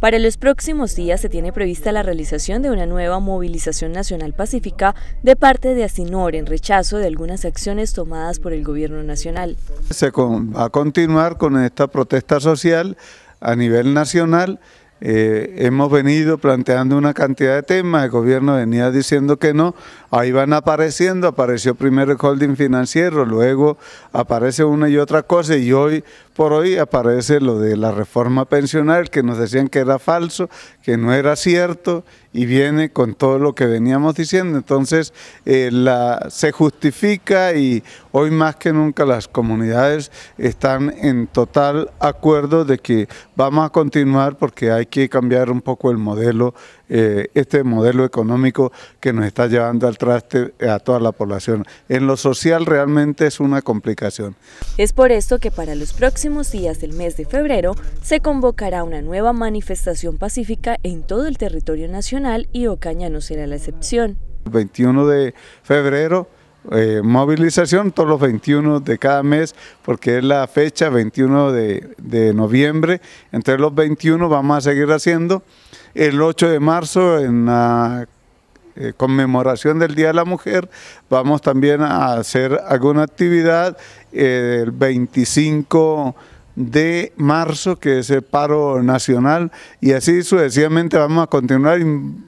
Para los próximos días se tiene prevista la realización de una nueva movilización nacional pacífica de parte de Asinor en rechazo de algunas acciones tomadas por el gobierno nacional. Se va a continuar con esta protesta social a nivel nacional eh, hemos venido planteando una cantidad de temas, el gobierno venía diciendo que no, ahí van apareciendo, apareció primero el holding financiero, luego aparece una y otra cosa y hoy por hoy aparece lo de la reforma pensional que nos decían que era falso, que no era cierto y viene con todo lo que veníamos diciendo. Entonces eh, se justifica y hoy más que nunca las comunidades están en total acuerdo de que vamos a continuar porque hay que cambiar un poco el modelo, eh, este modelo económico que nos está llevando al traste a toda la población. En lo social realmente es una complicación. Es por esto que para los próximos días del mes de febrero se convocará una nueva manifestación pacífica en todo el territorio nacional y Ocaña no será la excepción. El 21 de febrero eh, movilización todos los 21 de cada mes, porque es la fecha 21 de, noviembre. Entre los 21 vamos a seguir haciendo. El 8 de marzo, en la eh, conmemoración del Día de la Mujer, vamos también a hacer alguna actividad. El 25 de marzo, que es el paro nacional, y así sucesivamente vamos a continuar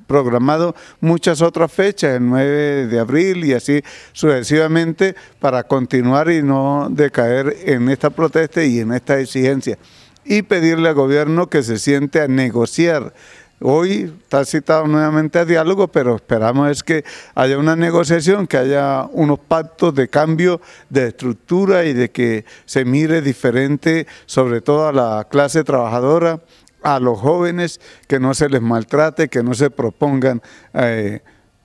programado muchas otras fechas, el 9 de abril y así sucesivamente, para continuar y no decaer en esta protesta y en esta exigencia. Y pedirle al gobierno que se siente a negociar Hoy está citado nuevamente a diálogo, pero esperamos es que haya una negociación, que haya unos pactos de cambio de estructura y de que se mire diferente, sobre todo a la clase trabajadora, a los jóvenes, que no se les maltrate, que no se propongan eh,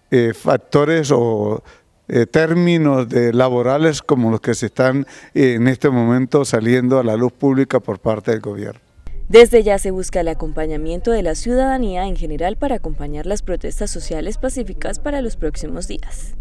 eh, factores o eh, términos de laborales como los que se están en este momento saliendo a la luz pública por parte del gobierno. Desde ya se busca el acompañamiento de la ciudadanía en general para acompañar las protestas sociales pacíficas para los próximos días.